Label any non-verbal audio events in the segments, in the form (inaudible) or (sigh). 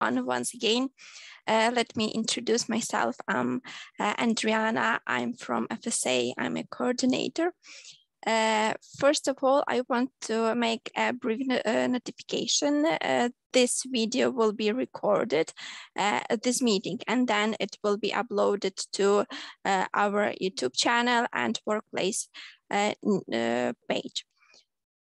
on once again. Uh, let me introduce myself. I'm uh, Andriana. I'm from FSA. I'm a coordinator. Uh, first of all, I want to make a brief uh, notification. Uh, this video will be recorded uh, at this meeting and then it will be uploaded to our YouTube channel and workplace page.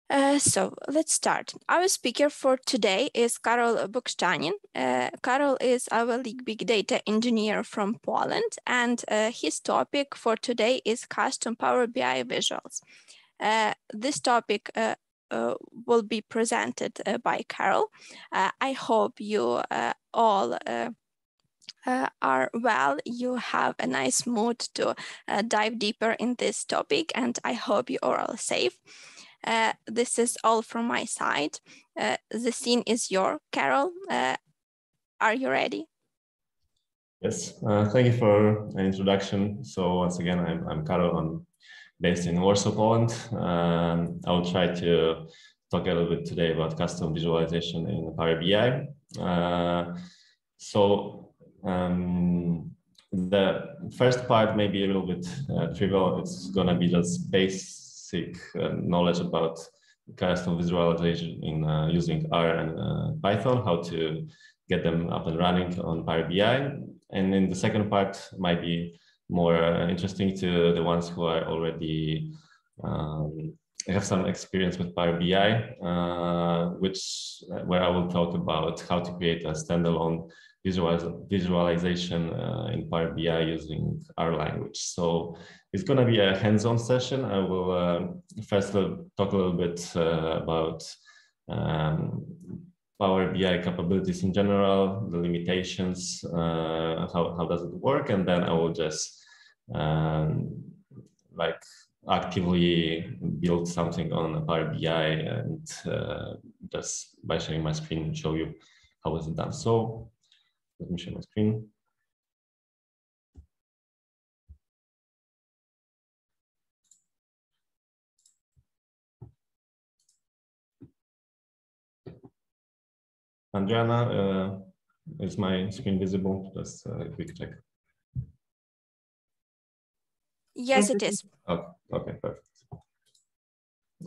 Uh, so let's start. Our speaker for today is Karol Bokszczanin. Uh, Karol is our big data engineer from Poland, and uh, his topic for today is custom Power BI visuals. Uh, this topic uh, uh, will be presented by Karol. I hope you all are well, you have a nice mood to dive deeper in this topic, and I hope you are all safe. Uh, this is all from my side. Uh, the scene is your, Karol, Uh, are you ready? Yes, uh, thank you for the introduction. So once again, I'm, I'm Karol. I'm based in Warsaw, Poland. Um, I will try to talk a little bit today about custom visualization in Power BI. Uh, so um, the first part may be a little bit uh, trivial. It's gonna be just base basic uh, knowledge about custom visualization in uh, using R and uh, Python, how to get them up and running on Power BI. And then the second part might be more interesting to the ones who are already um, have some experience with Power BI, uh, which where I will talk about how to create a standalone visualization uh, in Power BI using R language. So it's going to be a hands-on session. I will uh, first talk a little bit uh, about um, Power BI capabilities in general, the limitations, uh, how, how does it work, and then I will just um, like actively build something on Power BI and uh, just by sharing my screen show you how it done. So let me share my screen. Andriana, uh, is my screen visible? Just a quick check. Yes, it is. Okay, okay, perfect.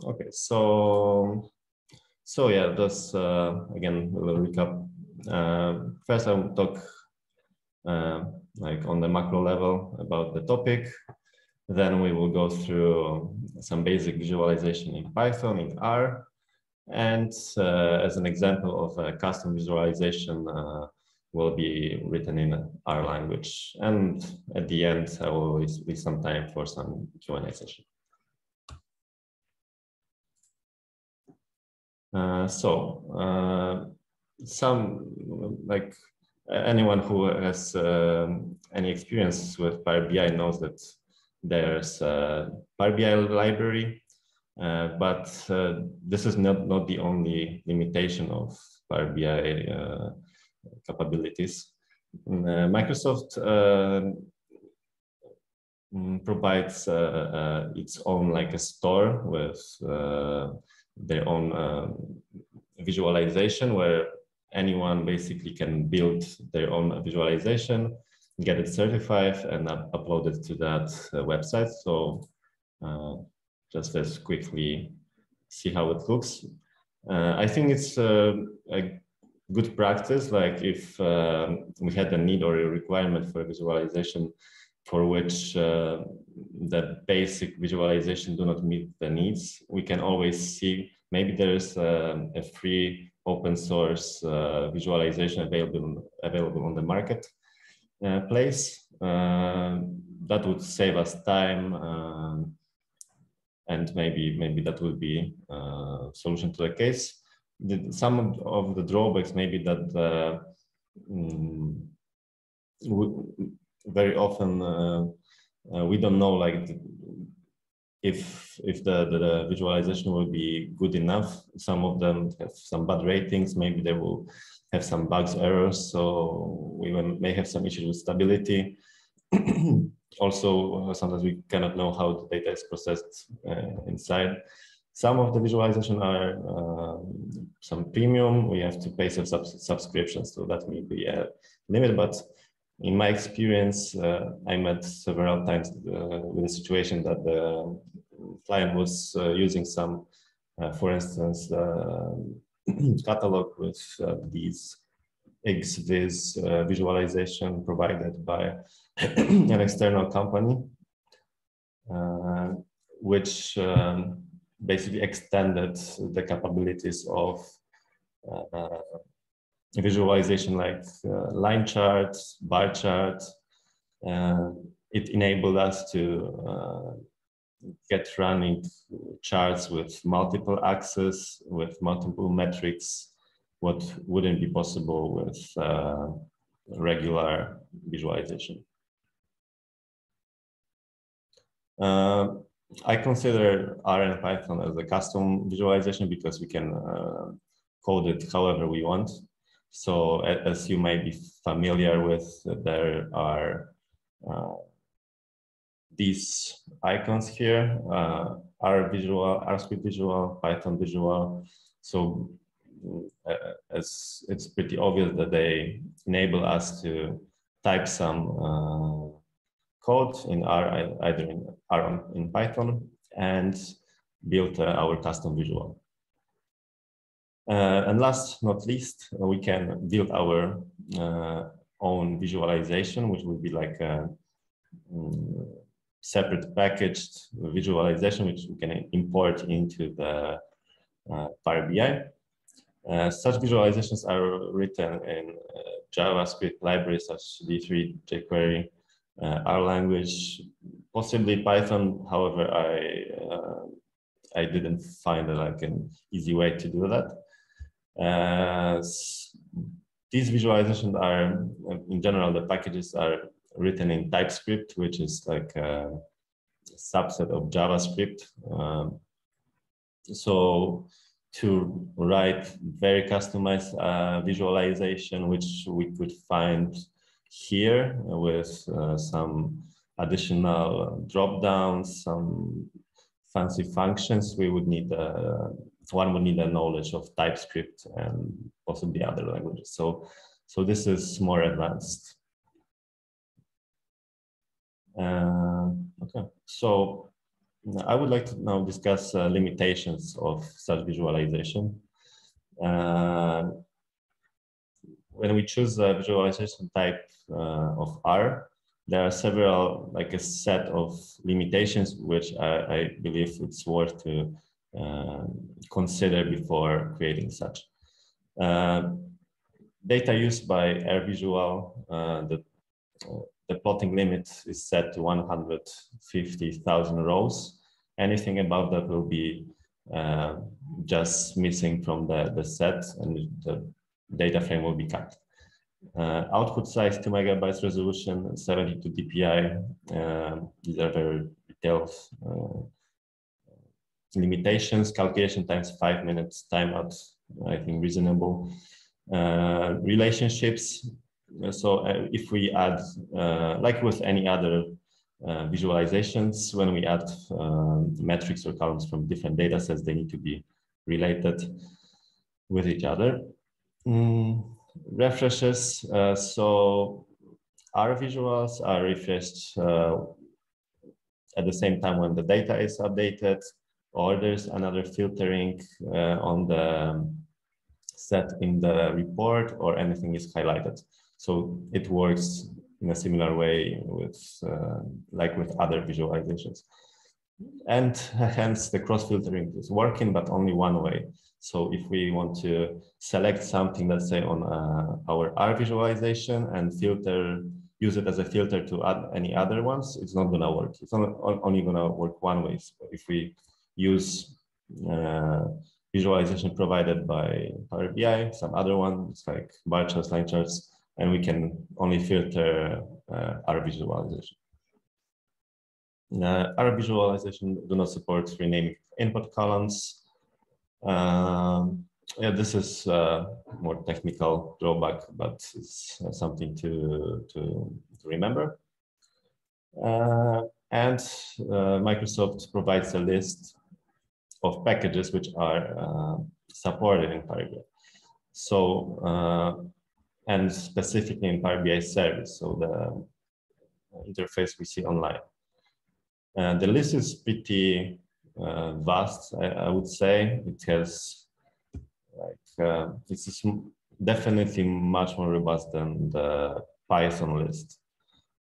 Okay, so so yeah, just uh, again a little recap. Uh, first, I will talk uh, like on the macro level about the topic. Then we will go through some basic visualization in Python, in R, and uh, as an example of a custom visualization uh, will be written in R language. And at the end, I will leave some time for some Q&A session. Uh, so uh, some like anyone who has uh, any experience with Power BI knows that there's a Power BI library uh, but uh, this is not, not the only limitation of Power BI uh, capabilities. Mm, Microsoft mm, provides its own like a store with their own visualization where anyone basically can build their own visualization, get it certified and up upload it to that uh, website. So uh, just let's quickly see how it looks. Uh, I think it's uh, a good practice, like if uh, we had a need or a requirement for visualization for which uh, the basic visualization do not meet the needs, we can always see maybe there's a, a free open source uh, visualization available, available on the market uh, place. that would save us time um, and maybe maybe that would be a uh, solution to the case. The, some of the drawbacks maybe that um, very often uh, uh, we don't know like the, if if the, the, the, visualization will be good enough. Some of them have some bad ratings. Maybe they will have some bugs, errors. So we may have some issues with stability. (clears throat) also uh, sometimes we cannot know how the data is processed uh, inside some of the visualization are uh, some premium. We have to pay some subs subscriptions, so that may be a limit. But in my experience, uh, I met several times uh, with a situation that the client was uh, using some, uh, for instance, uh, (clears throat) catalog with these XViz visualization provided by (clears throat) an external company, which um, basically extended the capabilities of uh, visualization like uh, line charts, bar charts. Uh, it enabled us to uh, get running charts with multiple axes, with multiple metrics, what wouldn't be possible with uh, regular visualization. Uh, I consider R and Python as a custom visualization because we can uh, code it however we want. So as you might be familiar with, there are uh, these icons here, uh, R visual, R script visual, Python visual. So uh, as it's pretty obvious that they enable us to type some uh, code in R, either in R in Python, and build uh, our custom visual. Uh, and last not least, we can build our uh, own visualization, which will be like a um, separate packaged visualization, which we can import into the uh, Power BI. Uh, such visualizations are written in uh, JavaScript libraries such as D3, jQuery, uh, R language, possibly Python. However, I uh, I didn't find like an easy way to do that. Uh, these visualizations are, in general, the packages are written in TypeScript, which is like a subset of JavaScript. Um, so to write very customized uh, visualization, which we could find here with uh, some additional drop downs, some fancy functions, we would need uh, one would need a knowledge of TypeScript and possibly other languages. So, so this is more advanced. Uh, okay, so I would like to now discuss uh, limitations of such visualization. Uh, when we choose a visualization type uh, of R, there are several, like a set of limitations, which I, I believe it's worth to uh, consider before creating such. Uh, data used by R visual, uh, the, the plotting limit is set to 150,000 rows. Anything above that will be uh, just missing from the, the set and the data frame will be cut. Uh, output size 2 megabytes resolution, 72 dpi. Uh, these are very detailed uh, limitations. Calculation times five minutes timeout, I think reasonable. Uh, relationships. So uh, if we add, uh, like with any other visualizations, when we add metrics or columns from different data sets, they need to be related with each other. Mm, refreshes. Uh, so our visuals are refreshed uh, at the same time when the data is updated, or there's another filtering uh, on the set in the report, or anything is highlighted. So it works in a similar way with uh, like with other visualizations. And (laughs) hence the cross filtering is working, but only one way. So if we want to select something, let's say on uh, our R visualization and filter, use it as a filter to add any other ones, it's not gonna work. It's only, only gonna work one way. So if we use uh, visualization provided by Power BI, some other ones like bar charts, line charts, and we can only filter uh, our visualization. Uh, our visualization do not support renaming input columns. Um, yeah, this is uh, more technical drawback, but it's uh, something to, to, to remember. Uh, and uh, Microsoft provides a list of packages which are uh, supported in Power BI. So, and specifically in Power BI service, so the interface we see online. And the list is pretty uh, vast, I, I, would say. It has like, uh, is definitely much more robust than the Python list.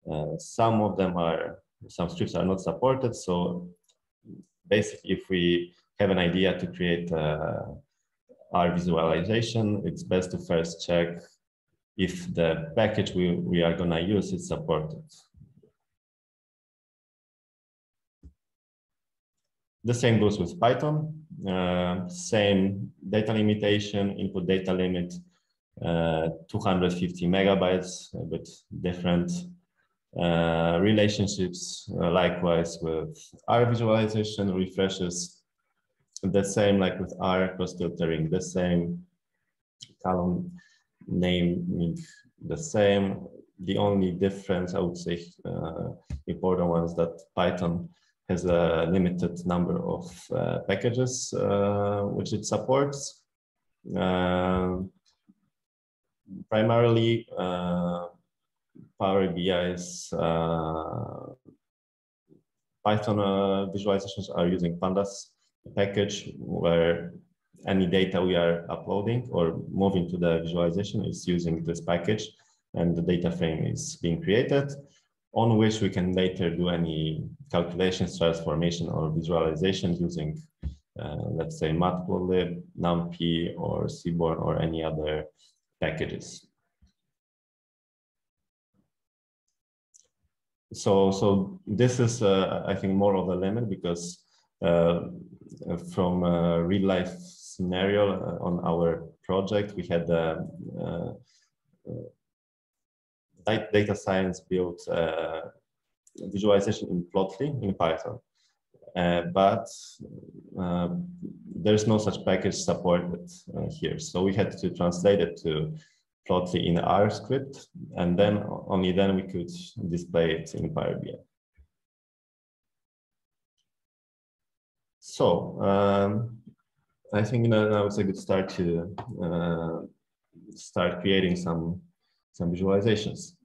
Uh, some of them are, some scripts are not supported. So basically, if we have an idea to create uh, our visualization, it's best to first check if the package we, we are gonna use is supported. The same goes with Python. Uh, same data limitation, input data limit, uh, 250 megabytes, but different uh, relationships. Uh, likewise with R visualization refreshes, the same like with R cross filtering, the same column name the same. The only difference I would say uh, important ones that Python has a limited number of uh, packages uh, which it supports. Uh, primarily, uh, Power BI's uh, Python visualizations are using pandas package where any data we are uploading or moving to the visualization is using this package and the data frame is being created on which we can later do any calculations, transformation, or visualization using, uh, let's say, Matplotlib, NumPy, or Seaborn, or any other packages. So, so this is, uh, I think, more of a limit because uh, from a real life scenario uh, on our project, we had a uh, uh, data science built uh, visualization in Plotly in Python. Uh, but uh, there's no such package supported here. So we had to translate it to Plotly in R script, and then only then we could display it in Power BI. So um, I think now it's a good start to uh, start creating some some visualizations.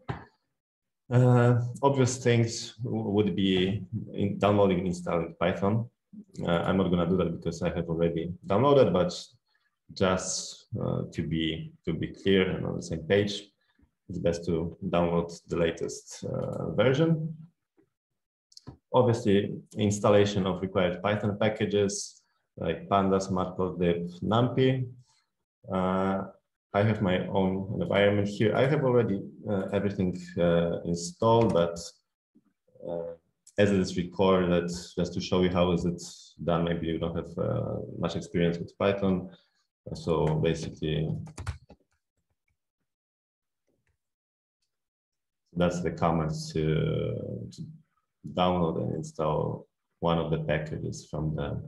Uh, obvious things would be in downloading and installing Python. Uh, I'm not going to do that because I have already downloaded, but just uh, to be to be clear and on the same page, it's best to download the latest uh, version. Obviously, installation of required Python packages like pandas, matplotlib, numpy. I have my own environment here. I have already uh, everything uh, installed, but uh, as it is recorded, just to show you how is it done, maybe you don't have uh, much experience with Python. So basically, that's the command to, to download and install one of the packages from the,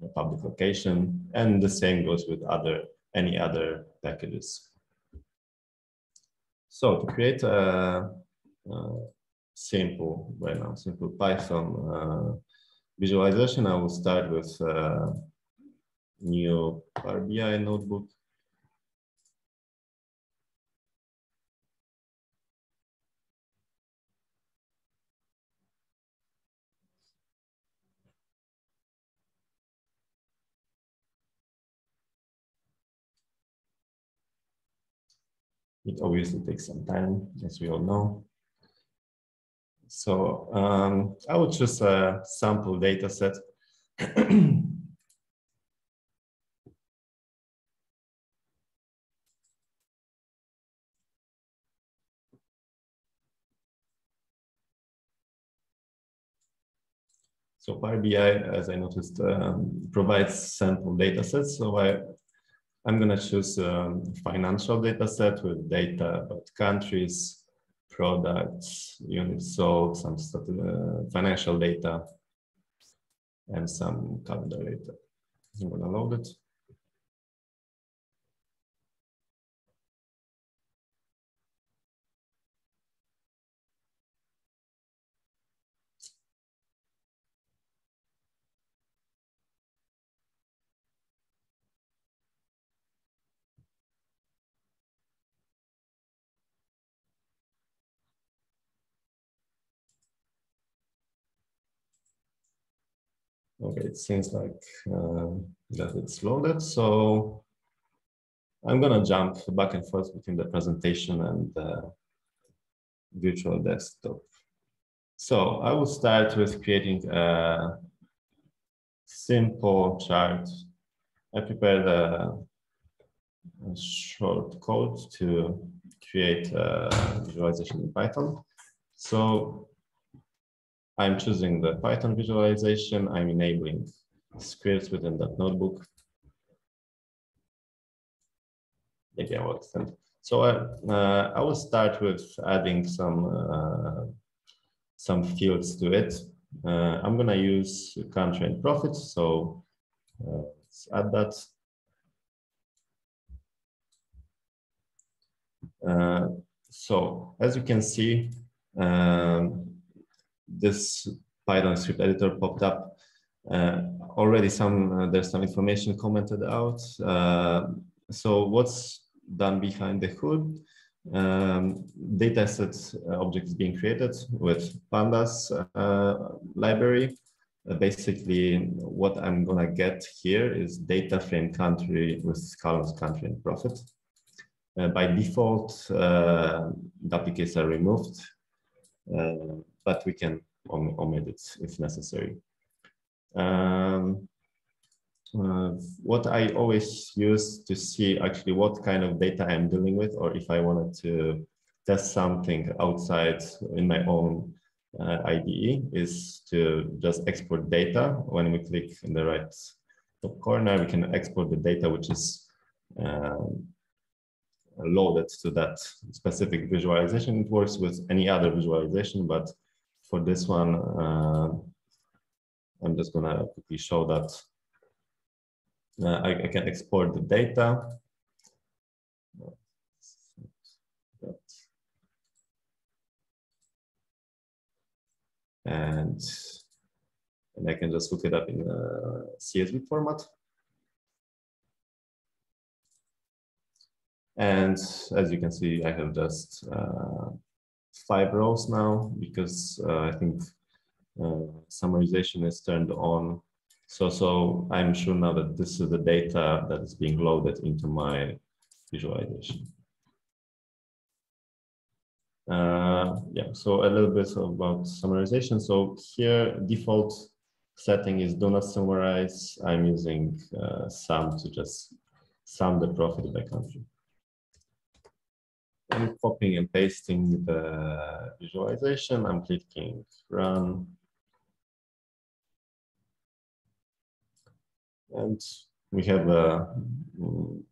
the public location. And the same goes with other any other packages. So to create a, a simple, right now, simple Python uh, visualization, I will start with a new Power BI notebook. It obviously takes some time, as we all know. So um, I will choose a sample data set. (clears throat) So Power BI, as I noticed, um, provides sample data sets. So I I'm going to choose a financial data set with data about countries, products, units sold, some uh, financial data, and some calendar data. I'm going to load it. Okay, it seems like uh, that it's loaded. So I'm gonna jump back and forth between the presentation and the virtual desktop. So I will start with creating a simple chart. I prepared a, a short code to create a visualization in Python. So I'm choosing the Python visualization. I'm enabling scripts within that notebook. Maybe I will extend. So I, uh, I will start with adding some uh, some fields to it. Uh, I'm gonna use country and profit. So uh, let's add that. Uh, so as you can see, um, this Python script editor popped up. Uh, already some uh, there's some information commented out. Uh, so what's done behind the hood? Um, dataset object is being created with pandas uh, library. Uh, basically, what I'm gonna get here is data frame country with columns country and profit. Uh, by default, duplicates are removed, but we can omit it if necessary. Um, uh, what I always use to see actually what kind of data I'm dealing with, or if I wanted to test something outside in my own uh, IDE, is to just export data. When we click in the right top corner, we can export the data which is um, loaded to that specific visualization. It works with any other visualization, but for this one, uh, I'm just gonna quickly show that uh, I, I, can export the data. And, and I can just look it up in a CSV format. And as you can see, I have just uh, five rows now because uh, I think uh, summarization is turned on. So, so I'm sure now that this is the data that is being loaded into my visualization. Uh, yeah, so a little bit about summarization. So here default setting is do not summarize. I'm using uh, sum to just sum the profit by country. I'm copying and pasting the visualization. I'm clicking run. And we have a mm,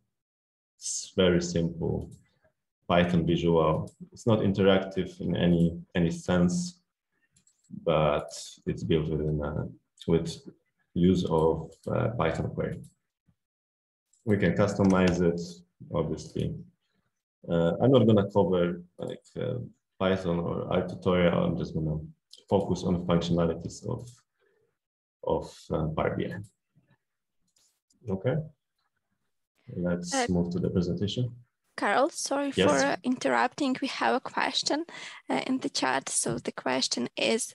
very simple Python visual. It's not interactive in any any sense, but it's built within a, with use of Python query. We can customize it, obviously, I'm not gonna cover like uh, Python or R tutorial. I'm just gonna focus on the functionalities of of uh, Power BI. Okay, let's uh, move to the presentation. Karol, sorry yes. for uh, interrupting. We have a question uh, in the chat. So the question is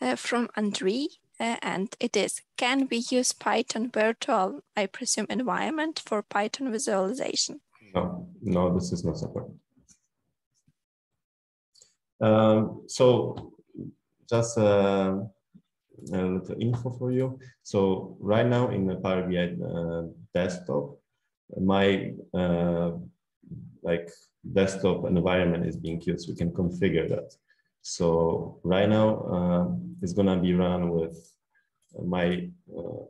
uh, from Andre, uh, and it is, can we use Python virtual, I presume, environment for Python visualization? No, no, this is not support. Um, so just uh, a little info for you. So right now in the Power BI uh, desktop, my uh, like desktop environment is being used. We can configure that. So right now uh, it's gonna be run with my uh,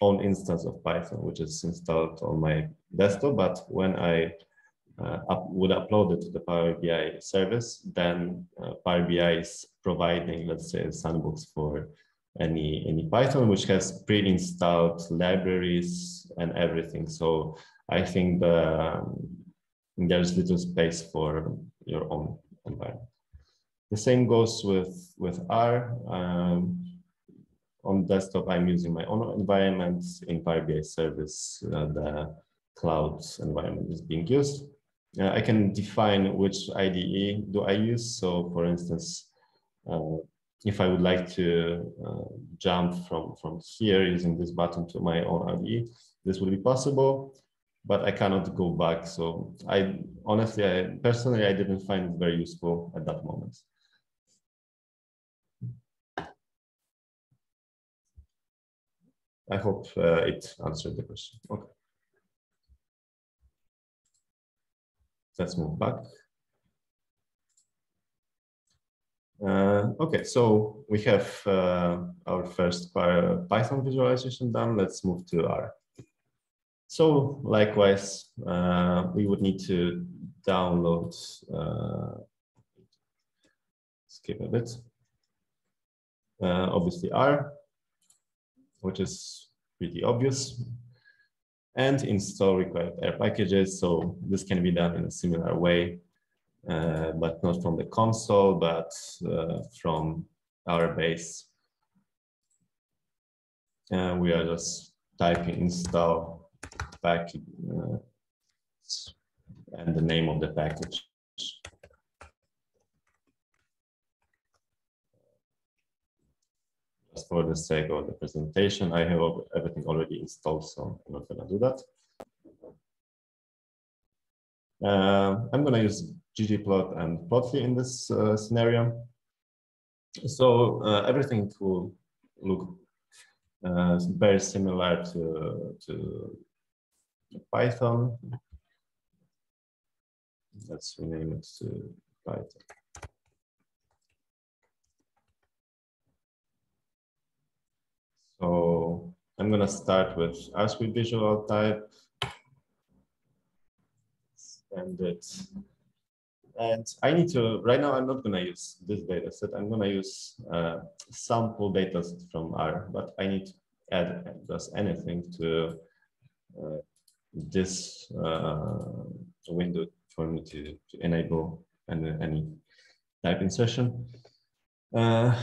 own instance of Python, which is installed on my desktop. But when I uh, up, would upload it to the Power BI service, then uh, Power BI is providing, let's say, a sandbox for any any Python, which has pre-installed libraries and everything. So I think the, um, there's little space for your own environment. The same goes with with R. Um, on desktop, I'm using my own environment. In Power BI service, uh, the cloud environment is being used. Uh, I can define which IDE do I use. So for instance, uh, if I would like to uh, jump from, from here using this button to my own IDE, this will be possible, but I cannot go back. So I honestly, I, personally, I didn't find it very useful at that moment. I hope uh, it answered the question. Okay. Let's move back. Uh, okay, so we have uh, our first Python visualization done. Let's move to R. So likewise, uh, we would need to download, uh, skip a bit, uh, obviously R, which is pretty obvious, and install required R packages. So this can be done in a similar way uh, but not from the console, but uh, from our base. And we are just typing install package uh, and the name of the package. For the sake of the presentation, I have everything already installed, so I'm not gonna do that. Uh, I'm gonna use ggplot and plotly in this uh, scenario. So uh, everything will look uh, very similar to, to Python. Let's rename it to Python. So I'm going to start with R script visual type. And it's and I need to, right now I'm not gonna use this data set. I'm gonna use uh, sample data set from R, but I need to add just anything to uh, this uh, window for me to, to enable any, any type insertion. Uh,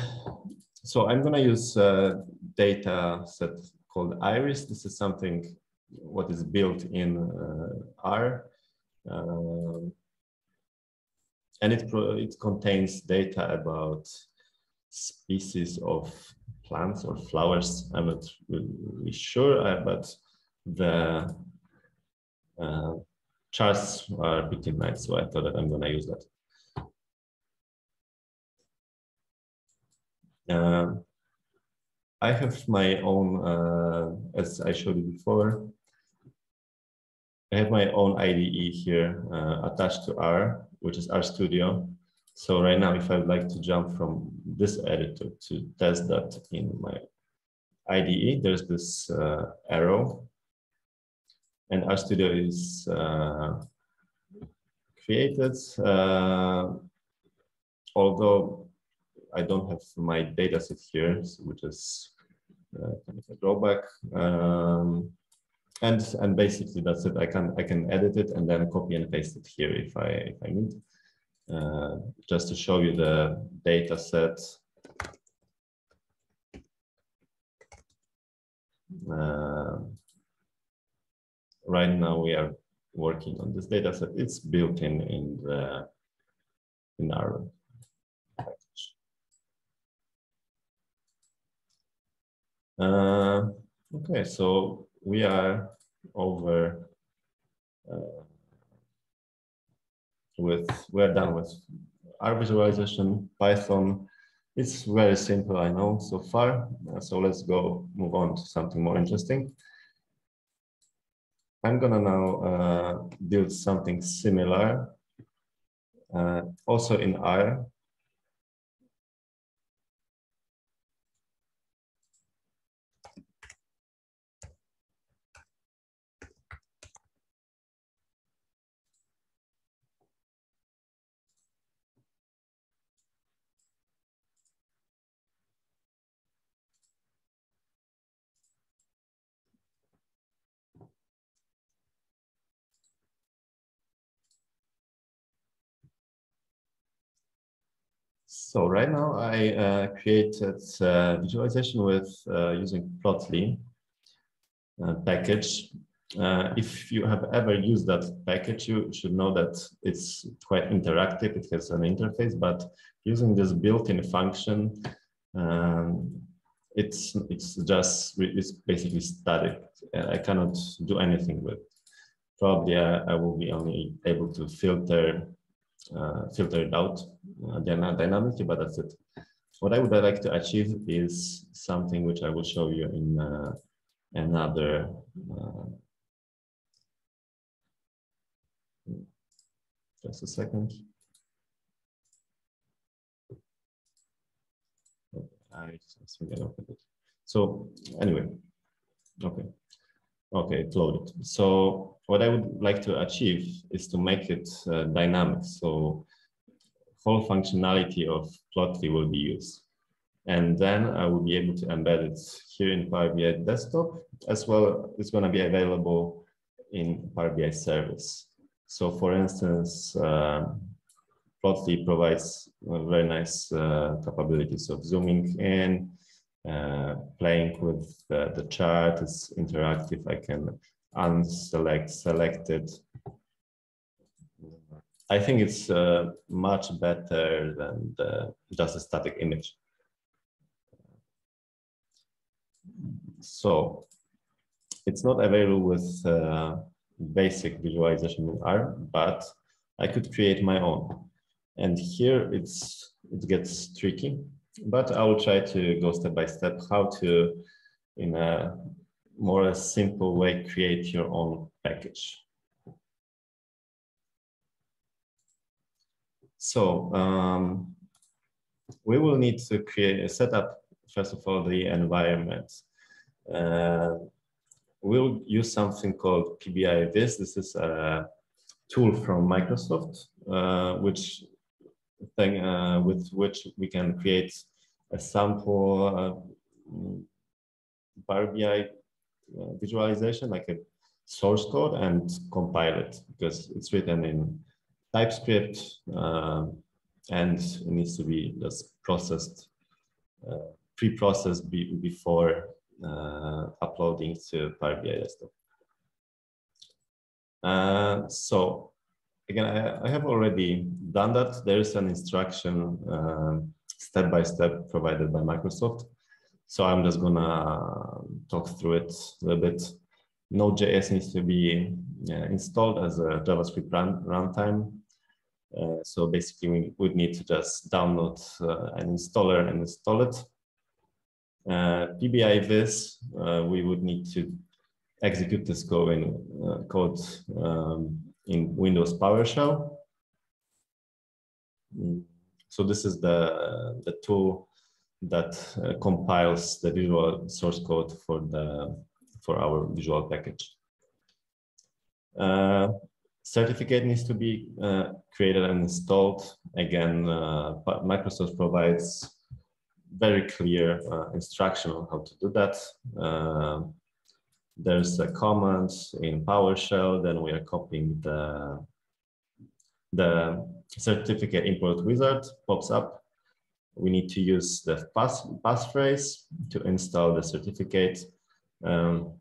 so I'm gonna use a data set called Iris. This is something what is built in uh, R. Um, and it, it contains data about species of plants or flowers. I'm not really sure, uh, but the uh, charts are pretty nice, so I thought that I'm going to use that. Uh, I have my own, uh, as I showed you before, I have my own IDE here uh, attached to R which is RStudio. So right now, if I would like to jump from this editor to test that in my IDE, there's this uh, arrow. And RStudio is uh, created. Uh, although I don't have my dataset here, which is uh, kind of a drawback. Um, and and basically that's it. I can I can edit it and then copy and paste it here if I if I need. Uh, just to show you the data set. Uh, right now we are working on this data set. It's built in in the in our Uh, okay, so we are over uh, with, we're done with R visualization, Python. It's very simple, I know, so far. Uh, so let's go move on to something more interesting. I'm gonna now uh, build something similar, uh, also in R, So right now I uh, created uh, visualization with uh, using Plotly uh, package. Uh, if you have ever used that package, you should know that it's quite interactive. It has an interface, but using this built-in function, Um, it's it's just it's basically static. I cannot do anything with. Probably I will be only able to filter uh, filter it out uh, dynamically, but that's it. What I would like to achieve is something which I will show you in uh, another just a second. I just forget open it. So anyway, okay. Okay, loaded. So what I would like to achieve is to make it uh, dynamic. So whole functionality of Plotly will be used. And then I will be able to embed it here in Power BI desktop, as well it's going to be available in Power BI service. So for instance, uh, Plotly provides very nice uh, capabilities of zooming in, uh, playing with the, the chart. It's interactive. I can unselect selected. I think it's uh, much better than the, just a static image. So it's not available with uh, basic visualization in R, but I could create my own. And here it's it gets tricky, but I will try to go step by step how to, in a more simple way, create your own package. So um, we will need to create set up first of all the environment. Uh, we'll use something called pbiviz. This is a tool from Microsoft, uh, which thing uh, with which we can create a sample uh, Power BI uh, visualization, like a source code, and compile it because it's written in TypeScript uh, and it needs to be just processed, uh, pre-processed be before uh, uploading to Power BI desktop. so again, I, I, have already done that. There is an instruction uh, step by step provided by Microsoft. So I'm just gonna talk through it a little bit. Node.js needs to be uh, installed as a JavaScript run runtime. Uh, so basically, we would need to just download uh, an installer and install it. Uh, PBI uh, we would need to execute this code in code um, in Windows PowerShell. Mm. So this is the, the tool that uh, compiles the visual source code for the for our visual package. Uh, certificate needs to be uh, created and installed. Again, uh, Microsoft provides very clear uh, instruction on how to do that. There's a command in PowerShell, then we are copying the, the certificate import wizard pops up. We need to use the pass, passphrase to install the certificate. Um,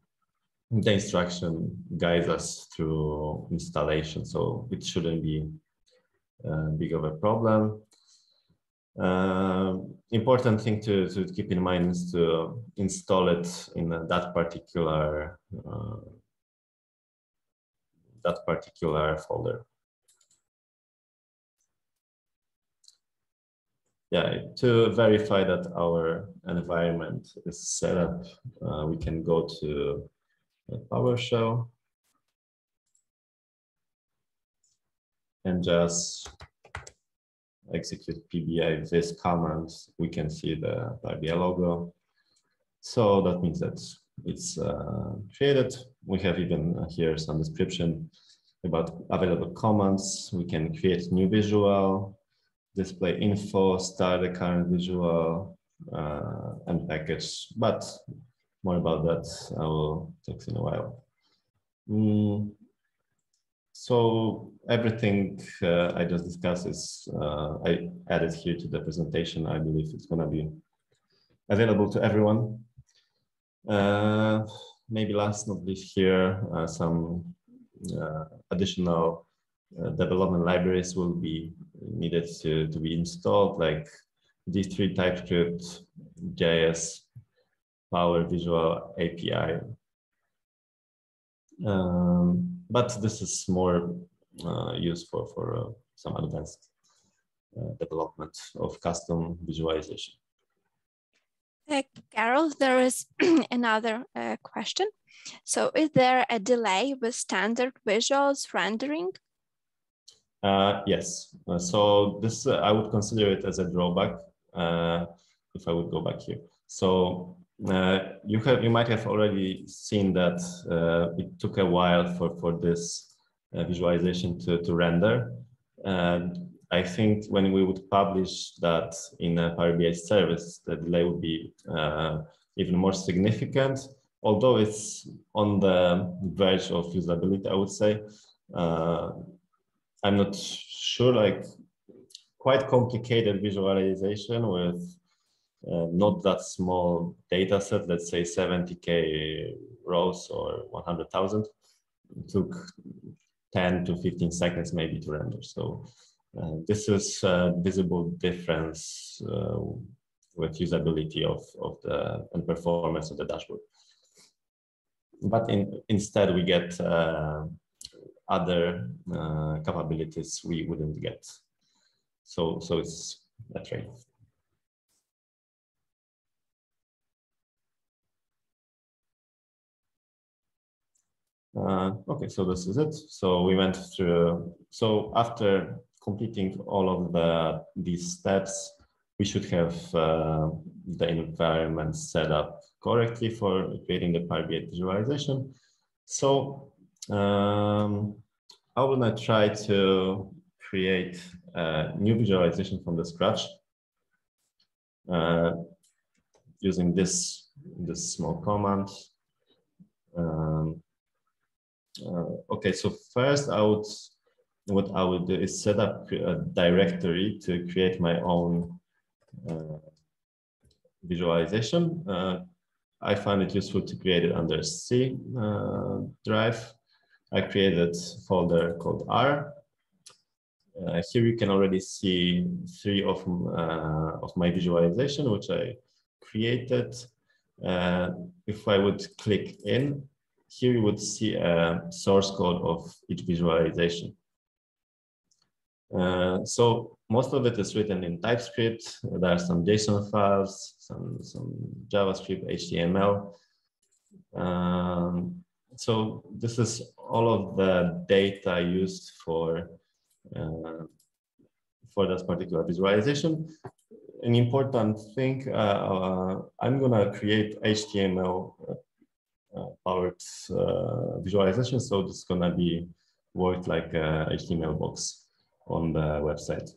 the instruction guides us through installation, so it shouldn't be uh, big of a problem. Uh, important thing to, to keep in mind is to install it in that particular uh, that particular folder. Yeah, to verify that our environment is set up, uh, we can go to PowerShell and just execute pbiviz command, we can see the PBI logo. So that means that it's uh, created. We have even here some description about available commands. We can create new visual, display info, start the current visual, uh, and package. But more about that I will talk in a while. Mm, so everything uh, I just discussed is uh, I added here to the presentation. I believe it's going to be available to everyone. Uh, maybe last not least here, uh, some uh, additional uh, development libraries will be needed to, to be installed, like D3 TypeScript, JS Power Visual API. Um, but this is more uh, used for, for uh, some advanced uh, development of custom visualization. Karol, there is (clears throat) another uh, question. So is there a delay with standard visuals rendering? Uh, yes. Uh, so this, uh, I would consider it as a drawback uh, if I would go back here. So you have, you might have already seen that it took a while for, for this visualization to, to render. And I think when we would publish that in a Power BI service, the delay would be uh, even more significant. Although it's on the verge of usability, I would say. Uh, I'm not sure, like quite complicated visualization with uh, not that small data set, let's say 70K rows or 100,000 took 10 to 15 seconds maybe to render. So uh, this is a visible difference uh, with usability of, of the and performance of the dashboard. But in, instead we get uh, other uh, capabilities we wouldn't get. So, so it's a trade. Uh, okay, so this is it. So we went through, so after completing all of the these steps, we should have uh, the environment set up correctly for creating the Power BI visualization. So um, I will now try to create a new visualization from the scratch uh, using this, this small command. Um, okay, so first I would, what I would do is set up a directory to create my own uh, visualization. Uh, I find it useful to create it under C uh, drive. I created folder called R. Uh, here you can already see three of, uh, of my visualization, which I created. Uh, if I would click in, here you would see a source code of each visualization. Uh, so most of it is written in TypeScript. There are some JSON files, some, some JavaScript, HTML. Um, so this is all of the data used for uh, for this particular visualization. An important thing, uh, uh I'm gonna create HTML uh, powered uh, visualization. So this is gonna be worked like a HTML box on the website.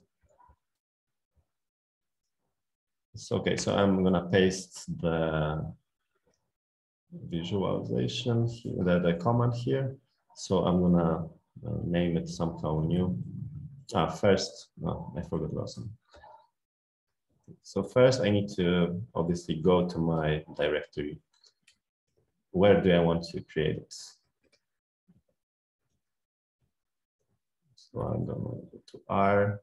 So, okay, so I'm gonna paste the visualization the, the command here. So I'm gonna uh, name it somehow new. Ah, first, no, I forgot last one. So first I need to obviously go to my directory. Where do I want to create it? So I'm gonna go to R.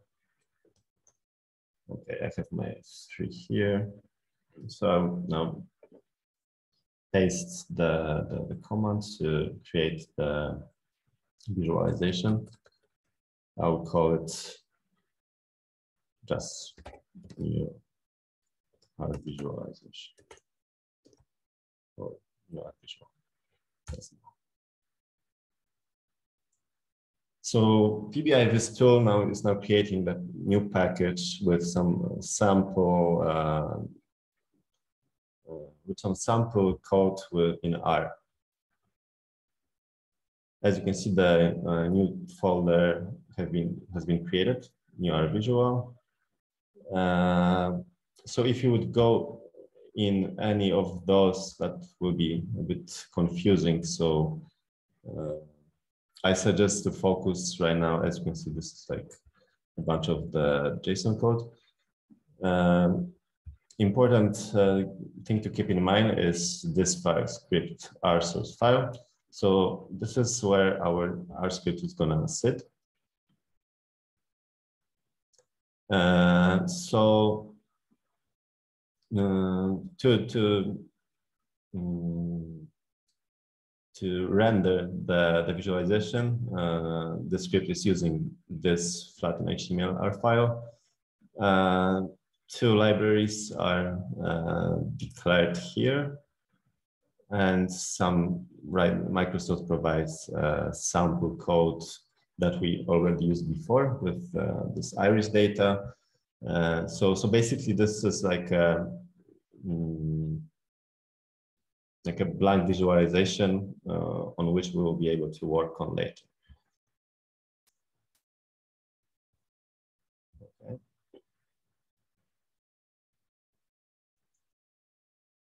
Okay, I have my S3 here. So now paste the, the, the command to create the visualization. I'll call it just new art visualization. Or So PBI tool now is now creating that new package with some sample uh, with some sample code in R. As you can see, the uh, new folder have been has been created, new R visual. Uh, so if you would go in any of those, that will be a bit confusing. So uh, I suggest to focus right now. As you can see, this is like a bunch of the JSON code. Um, important uh, thing to keep in mind is this file script r source file. So this is where our R script is gonna sit. Uh, so to to um, to render the, the visualization, uh, the script is using this flatten HTML R file. Uh, two libraries are uh, declared here and some right Microsoft provides uh, sample code that we already used before with uh, this iris data. Uh, so so basically this is like a, mm, like a blank visualization uh, on which we will be able to work on later.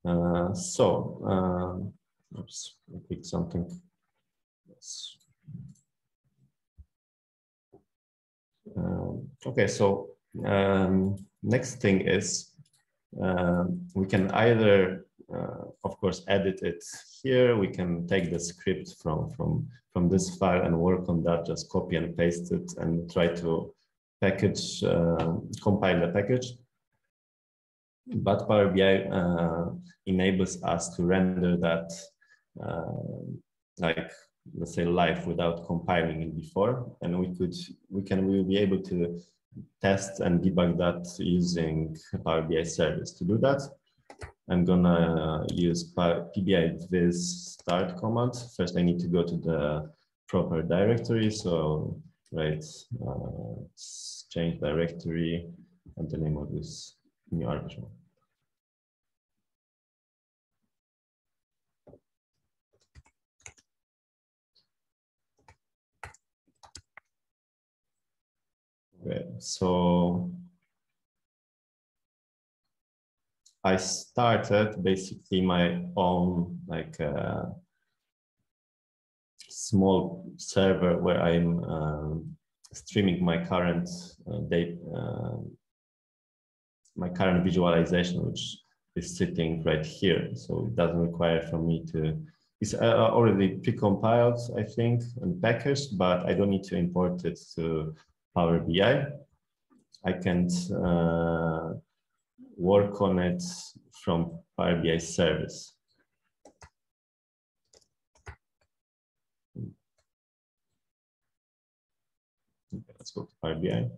Uh, so, um, oops, I picked something. Yes. Um, okay, so um, next thing is um, we can either, uh, of course, edit it here. We can take the script from from from this file and work on that. Just copy and paste it and try to package, uh, compile the package but Power BI uh, enables us to render that uh, like let's say live without compiling it before and we could we can we will be able to test and debug that using Power BI service to do that. I'm gonna use pbiviz start command. First I need to go to the proper directory. So right uh, change directory and the name of this new arbitrary So I started basically my own like uh, small server where I'm um, streaming my current uh, uh, my current visualization, which is sitting right here. So it doesn't require for me to, it's uh, already pre-compiled, I think, and packaged, but I don't need to import it to Power BI. I can uh, work on it from Power BI service. let's go to Power BI.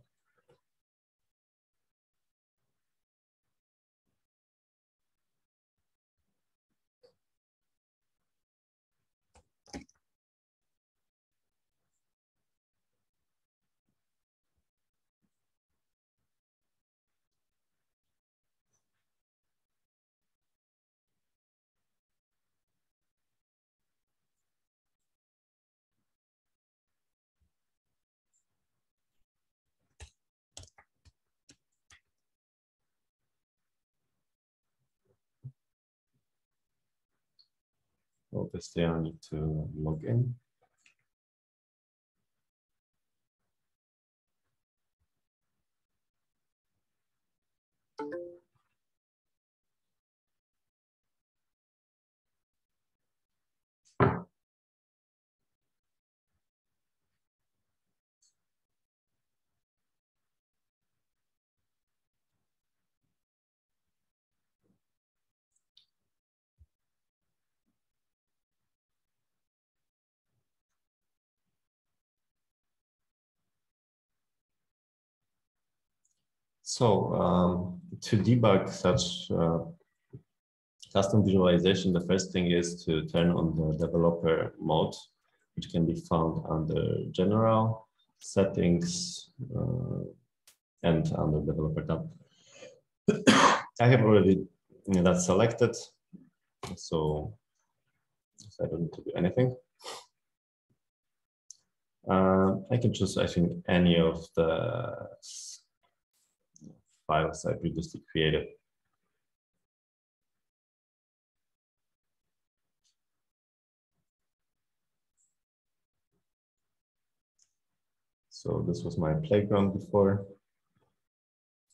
Obviously, I need to log in. So um, to debug such uh, custom visualization, the first thing is to turn on the developer mode, which can be found under general settings uh, and under developer tab. (coughs) I have already that selected, so I don't need to do anything. Uh, I can choose, I think, any of the files I previously created. So this was my playground before.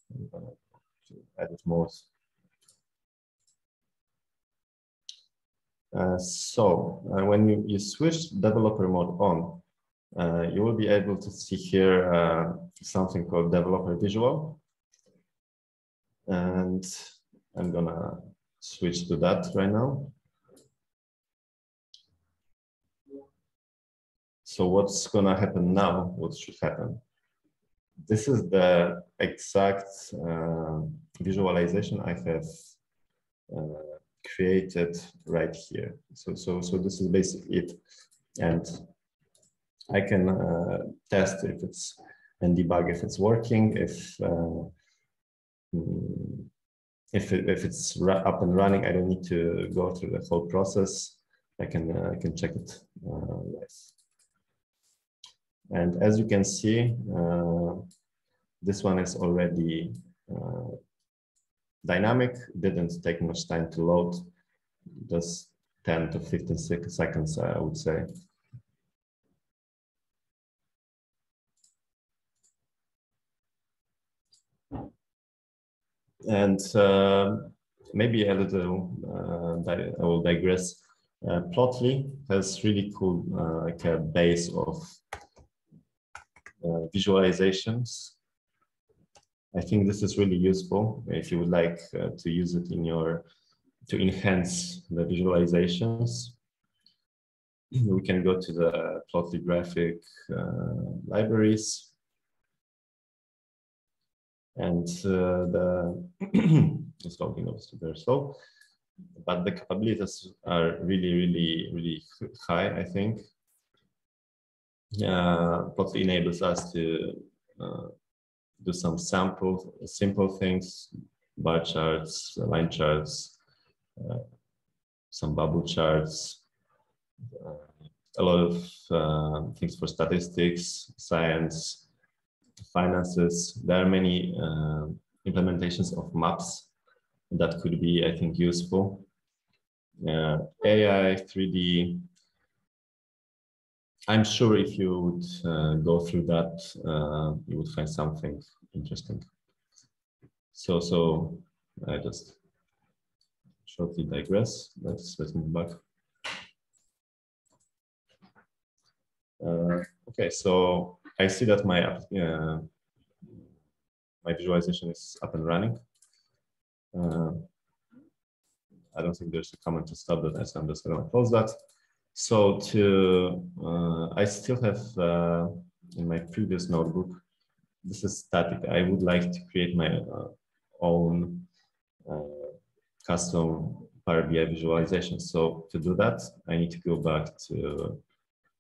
I'm gonna edit modes. Uh, so uh, when you, you switch developer mode on, uh, you will be able to see here uh, something called developer visual. And I'm gonna switch to that right now. So what's gonna happen now? What should happen? This is the exact uh, visualization I have uh, created right here. So, so, so this is basically it. And I can uh, test if it's and debug if it's working, if uh, if, it, if it's up and running, I don't need to go through the whole process. I can uh, I can check it uh, yes. And as you can see, uh, this one is already uh, dynamic, didn't take much time to load, just 10 to 15 seconds, I would say. And uh, maybe a little, uh, I will digress. Uh, Plotly has really cool uh, like a base of uh, visualizations I think this is really useful if you would like uh, to use it in your, to enhance the visualizations. We can go to the Plotly graphic uh, libraries. And uh, the, it's loading obviously very slow, but the capabilities are really, really, really high, I think. Uh, Plotly enables us to uh, do some sample, simple things, bar charts, line charts, uh, some bubble charts, uh, a lot of uh, things for statistics, science, finances. There are many uh, implementations of maps that could be, I think, useful. Uh, AI, 3D, I'm sure if you would uh, go through that, uh, you would find something interesting. So, so I just shortly digress. Let's let's move back. Uh, okay, so I see that my uh, my visualization is up and running. Uh, I don't think there's a comment to stop that, so I'm just going to close that. So to, uh, I still have uh, in my previous notebook, this is static. I would like to create my uh, own uh, custom Power BI visualization. So to do that, I need to go back to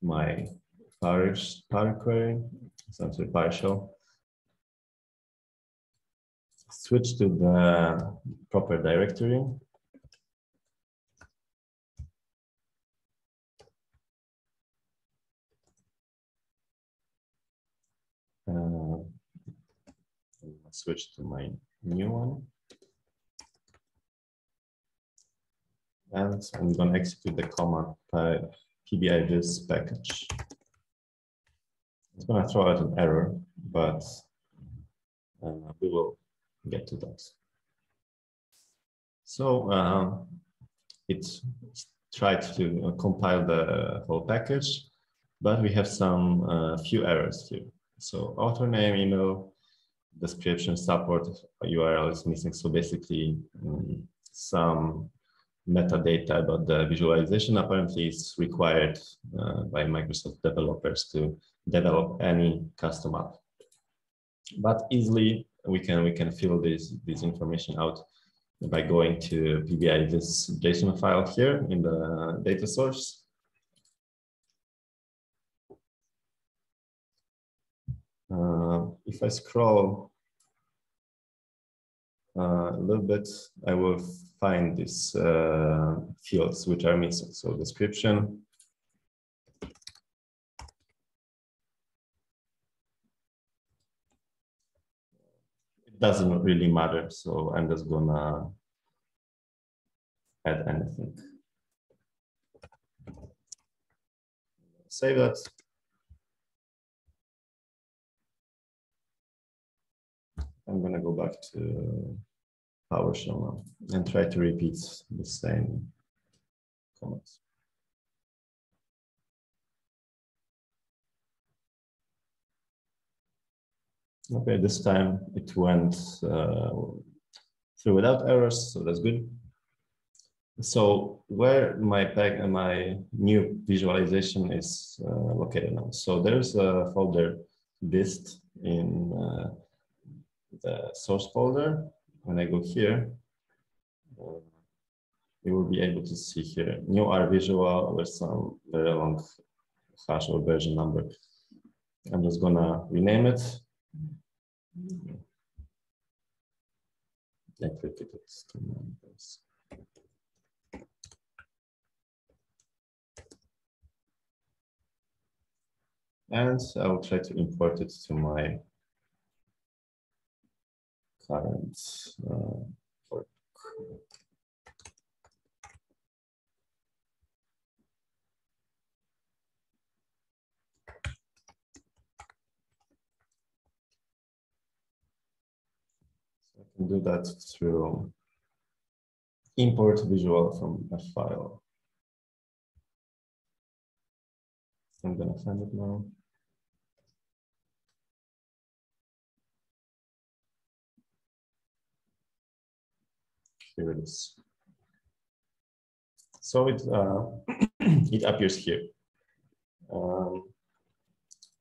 my Power, Power Query, essentially PowerShell. Switch to the proper directory uh, switch to my new one. And I'm going to execute the command pbiviz package. It's going to throw out an error, but uh, we will get to that. So uh, it tried to uh, compile the whole package, but we have some uh, few errors here. So author name, email, description, support URL is missing. So basically um, some metadata about the visualization apparently is required uh, by Microsoft developers to develop any custom app. But easily we can we can fill this this information out by going to pbiviz JSON file here in the data source Uh, if I scroll uh, a little bit, I will find these uh, fields which are missing. So description, it doesn't really matter. So I'm just gonna add anything. Save that. I'm gonna go back to PowerShell now and try to repeat the same comments. Okay, this time it went uh, through without errors, so that's good. So where my pack and my new visualization is uh, located now. So there's a folder dist in uh, the source folder. When I go here, uh, you will be able to see here new R visual with some very long hash or version number. I'm just gonna rename it. Click it. And I will try to import it to my current uh, work. Can do that through import visual from a file. I'm gonna find it now. Here it is. So it uh, (clears throat) it appears here. Um,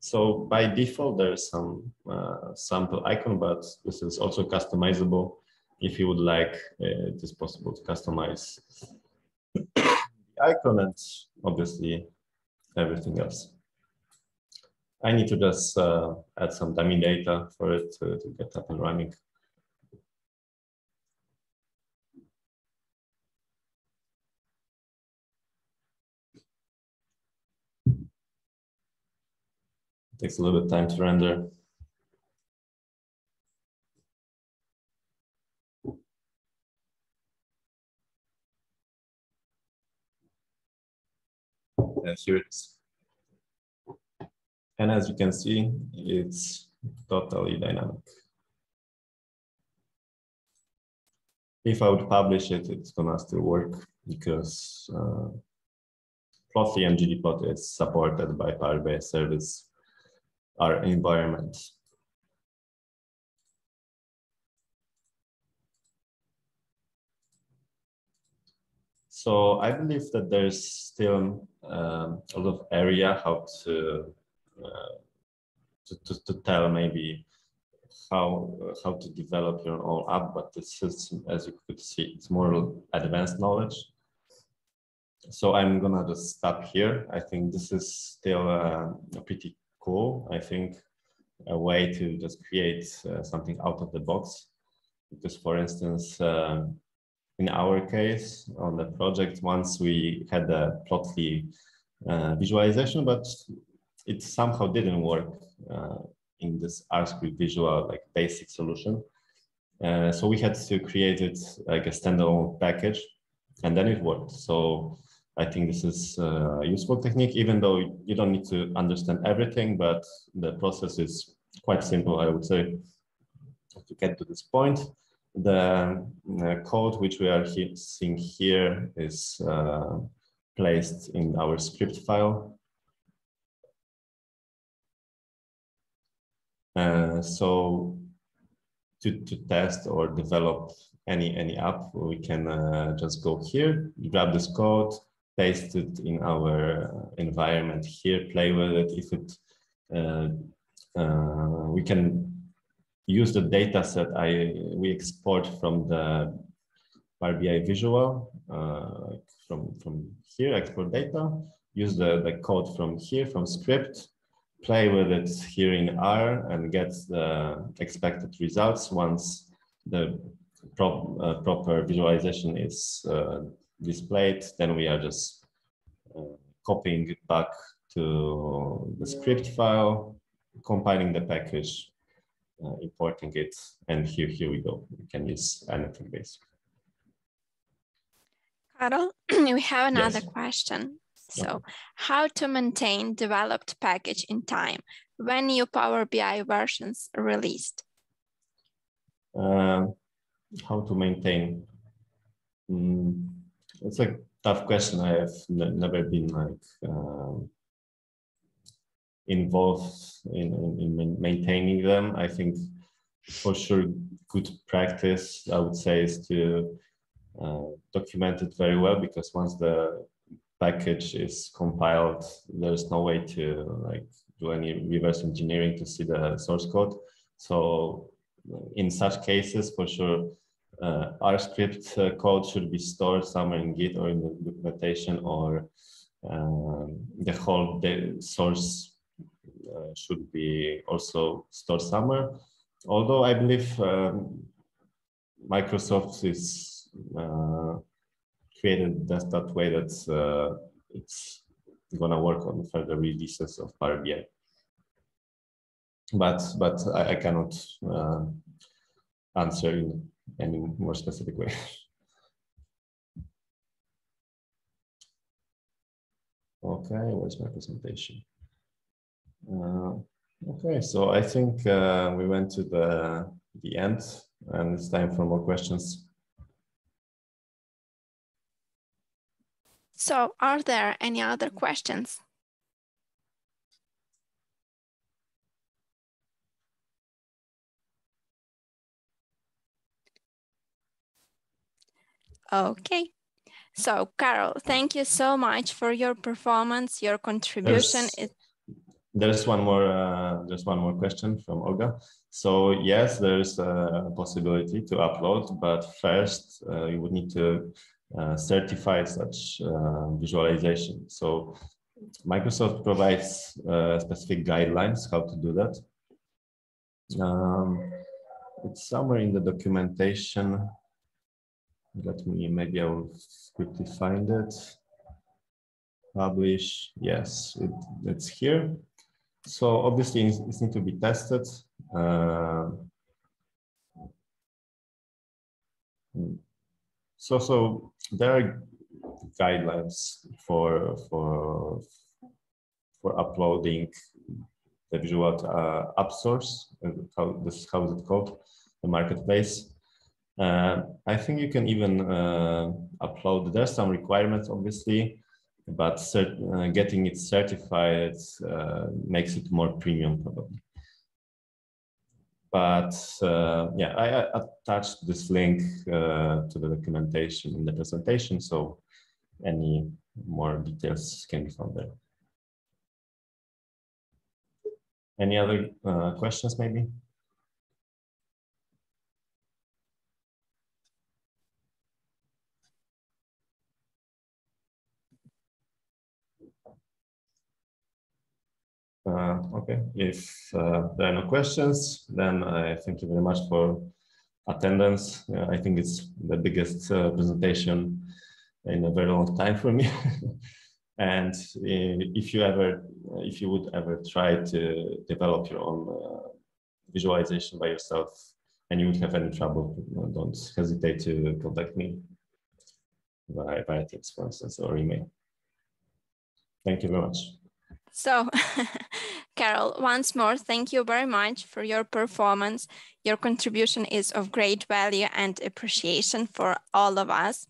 so by default, there's some uh, sample icon, but this is also customizable. If you would like, uh, it is possible to customize the icon and obviously everything else. I need to just uh, add some dummy data for it to, to get up and running. Takes a little bit of time to render. And here it is. And as you can see, it's totally dynamic. If I would publish it, it's gonna still work because uh, Plotly and ggplot is supported by Power service, our environment. So I believe that there's still um, a lot of area how to, uh, to, to, to, tell maybe how how to develop your own app, but this is, as you could see, it's more advanced knowledge. So I'm gonna just stop here. I think this is still uh, pretty cool. I think a way to just create uh, something out of the box. Because for instance, um, in our case on the project, once we had the plotly uh, visualization, but it somehow didn't work uh, in this RScript visual like basic solution. Uh, so we had to create it like a standalone package and then it worked. So I think this is a useful technique, even though you don't need to understand everything, but the process is quite simple, I would say, to get to this point. The code which we are seeing here is uh, placed in our script file. Uh, so to, to test or develop any any app, we can uh, just go here, grab this code, paste it in our environment here, play with it. If it, uh, uh, we can use the data set I we export from the Power BI visual uh, from from here, export data, use the, the code from here, from script, play with it here in R and get the expected results once the prop, uh, proper visualization is uh, displayed, then we are just uh, copying it back to the script file, compiling the package, uh, importing it, and here, here we go. We can use anything basically. Karol, (clears throat) we have another yes. question. So okay. how to maintain developed package in time when new Power BI versions released? Uh, how to maintain? Mm, it's a tough question. I have never been like um, involved in, in, in, maintaining them. I think for sure, good practice, I would say, is to uh, document it very well because once the package is compiled, there's no way to like do any reverse engineering to see the source code. So in such cases, for sure, uh, R script uh, code should be stored somewhere in Git or in the documentation or um, the whole source uh, should be also stored somewhere. Although I believe um, Microsoft is uh, created that, that way that uh, it's gonna work on further releases of Power BI. But but I, I cannot uh, answer in any more specific way. okay, where's my presentation? Uh, okay, so I think uh, we went to the the end, and it's time for more questions. So are there any other questions? Okay. So, Karol, thank you so much for your performance, your contribution. There's, there's one more. Uh, there's one more question from Olga. So yes, there's a possibility to upload, but first uh, you would need to uh, certify such uh, visualization. So Microsoft provides uh, specific guidelines how to do that. Um, it's somewhere in the documentation. Let me, maybe I will quickly find it. Publish, yes, it, it's here. So obviously it needs to be tested. Uh, so, so there are guidelines for for for uploading the visual uh, app source. How this how is it called? The marketplace. Uh, I think you can even uh, upload. There's some requirements, obviously, but uh, getting it certified uh, makes it more premium, probably. But uh, yeah, I, I, attached this link uh, to the documentation in the presentation, so any more details can be found there. Any other questions, maybe? Uh, okay, if uh, there are no questions, then I thank you very much for attendance. Uh, I think it's the biggest uh, presentation in a very long time for me. (laughs) and uh, if you ever, if you would ever try to develop your own uh, visualization by yourself and you would have any trouble, don't hesitate to contact me via, via Teams, for instance, or email. Thank you very much. So, (laughs) Karol, once more, thank you very much for your performance. Your contribution is of great value and appreciation for all of us.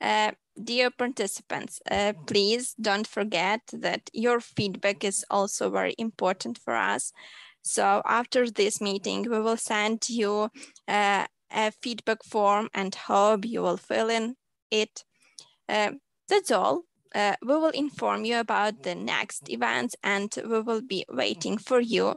Uh, dear participants, uh, please don't forget that your feedback is also very important for us. So after this meeting, we will send you uh, a feedback form and hope you will fill in it. Uh, that's all uh, we will inform you about the next events and we will be waiting for you.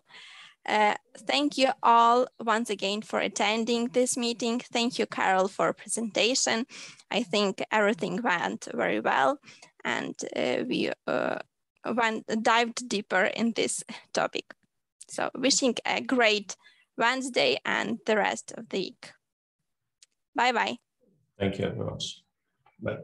Uh, thank you all once again for attending this meeting. Thank you, Karol, for presentation. I think everything went very well and uh, we uh, went dived deeper in this topic. So wishing a great Wednesday and the rest of the week. Bye-bye. Thank you very much. Bye.